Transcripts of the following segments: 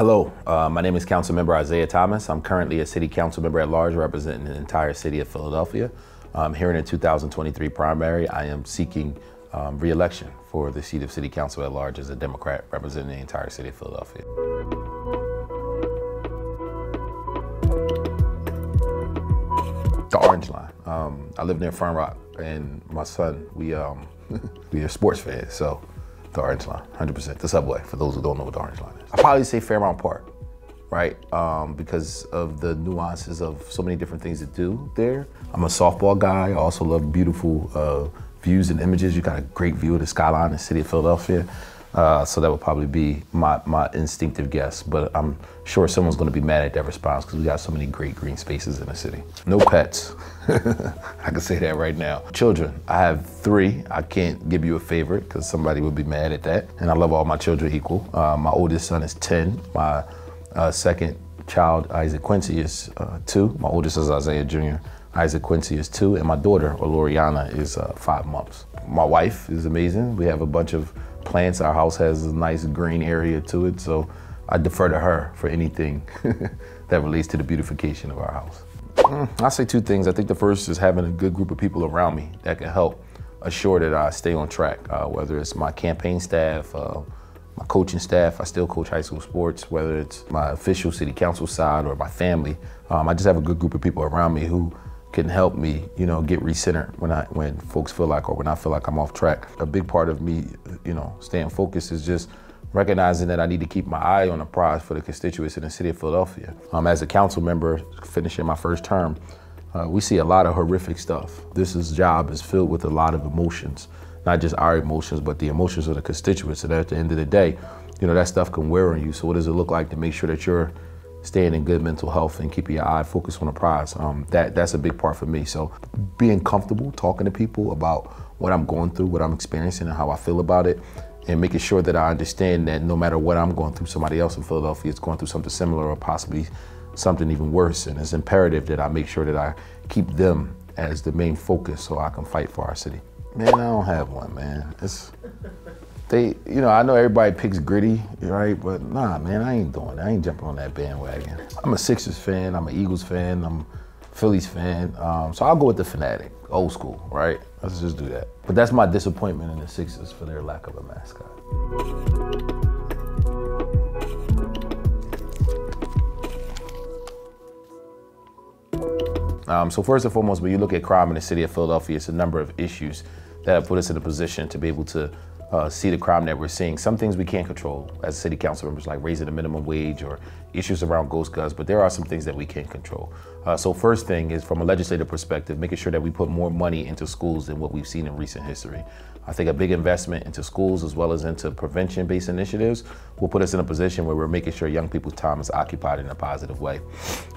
Hello, uh, my name is Council Member Isaiah Thomas. I'm currently a City Council Member at large representing the entire city of Philadelphia. Um, here in the 2023 primary, I am seeking um, re-election for the seat of City Council at large as a Democrat representing the entire city of Philadelphia. The Orange Line. Um, I live near Fern Rock, and my son, we um, we are sports fans, so the Orange Line, 100%. The subway, for those who don't know what the Orange Line is. i probably say Fairmount Park, right? Um, because of the nuances of so many different things to do there. I'm a softball guy. I also love beautiful uh, views and images. You got a great view of the skyline in the city of Philadelphia. Uh, so that would probably be my, my instinctive guess, but I'm sure someone's going to be mad at that response because we got so many great green spaces in the city. No pets. I can say that right now. Children, I have three. I can't give you a favorite because somebody would be mad at that. And I love all my children equal. Uh, my oldest son is 10. My uh, second child, Isaac Quincy, is uh, two. My oldest is Isaiah Jr. Isaac Quincy is two. And my daughter, Oloriana, is uh, five months. My wife is amazing. We have a bunch of plants. Our house has a nice green area to it, so I defer to her for anything that relates to the beautification of our house. Mm, I say two things. I think the first is having a good group of people around me that can help assure that I stay on track, uh, whether it's my campaign staff, uh, my coaching staff. I still coach high school sports, whether it's my official city council side or my family. Um, I just have a good group of people around me who can help me, you know, get recentered when I when folks feel like or when I feel like I'm off track. A big part of me, you know, staying focused is just recognizing that I need to keep my eye on the prize for the constituents in the city of Philadelphia. Um, as a council member finishing my first term, uh, we see a lot of horrific stuff. This is, job is filled with a lot of emotions, not just our emotions, but the emotions of the constituents. And at the end of the day, you know, that stuff can wear on you. So what does it look like to make sure that you're staying in good mental health and keeping your eye focused on the prize. Um, that that's a big part for me. So being comfortable talking to people about what I'm going through, what I'm experiencing, and how I feel about it, and making sure that I understand that no matter what I'm going through, somebody else in Philadelphia is going through something similar or possibly something even worse. And it's imperative that I make sure that I keep them as the main focus so I can fight for our city. Man, I don't have one, man. It's they, you know, I know everybody picks gritty, right? But nah, man, I ain't doing that. I ain't jumping on that bandwagon. I'm a Sixers fan. I'm an Eagles fan. I'm Phillies fan. Um, so I'll go with the Phanatic, old school, right? Let's just do that. But that's my disappointment in the Sixers for their lack of a mascot. Um, so first and foremost, when you look at crime in the city of Philadelphia, it's a number of issues that have put us in a position to be able to uh, see the crime that we're seeing. Some things we can't control as city council members, like raising the minimum wage or issues around ghost guns, but there are some things that we can control. Uh, so first thing is from a legislative perspective, making sure that we put more money into schools than what we've seen in recent history. I think a big investment into schools as well as into prevention-based initiatives will put us in a position where we're making sure young people's time is occupied in a positive way.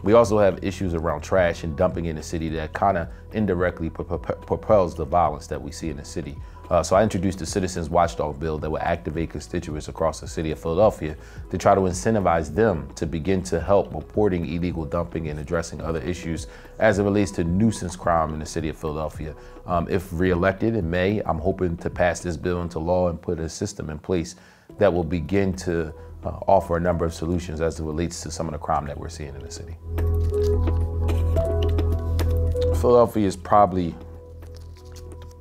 We also have issues around trash and dumping in the city that kind of indirectly propels the violence that we see in the city. Uh, so I introduced the Citizens Watchdog Bill that will activate constituents across the city of Philadelphia to try to incentivize them to begin to help reporting illegal dumping and addressing other issues as it relates to nuisance crime in the city of Philadelphia. Um, if reelected in May, I'm hoping to pass this bill into law and put a system in place that will begin to uh, offer a number of solutions as it relates to some of the crime that we're seeing in the city. Philadelphia is probably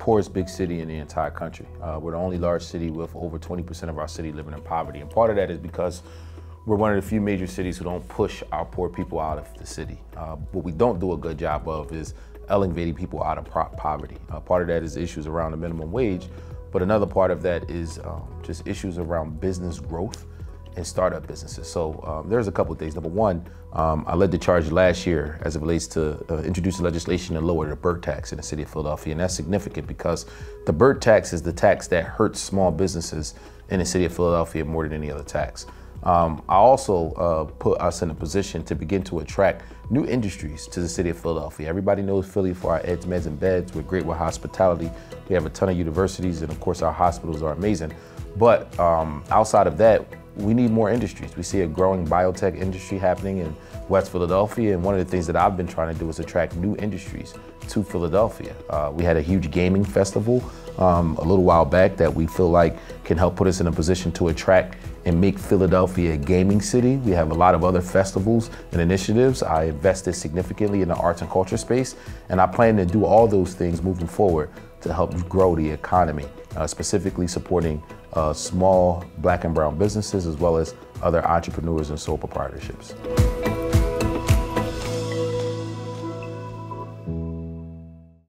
poorest big city in the entire country. Uh, we're the only large city with over 20% of our city living in poverty. And part of that is because we're one of the few major cities who don't push our poor people out of the city. Uh, what we don't do a good job of is elevating people out of poverty. Uh, part of that is issues around the minimum wage, but another part of that is um, just issues around business growth and startup businesses. So um, there's a couple things. Number one, um, I led the charge last year as it relates to uh, introducing legislation to lower the BIRT tax in the city of Philadelphia. And that's significant because the BIRT tax is the tax that hurts small businesses in the city of Philadelphia more than any other tax. Um, I also uh, put us in a position to begin to attract new industries to the city of Philadelphia. Everybody knows Philly for our eds, meds, and beds. We're great with hospitality. We have a ton of universities, and of course, our hospitals are amazing. But um, outside of that, we need more industries. We see a growing biotech industry happening in West Philadelphia, and one of the things that I've been trying to do is attract new industries to Philadelphia. Uh, we had a huge gaming festival um, a little while back that we feel like can help put us in a position to attract and make Philadelphia a gaming city. We have a lot of other festivals and initiatives. I invested significantly in the arts and culture space, and I plan to do all those things moving forward to help grow the economy, uh, specifically supporting uh, small black and brown businesses as well as other entrepreneurs and sole proprietorships.